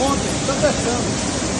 ontem, está testando.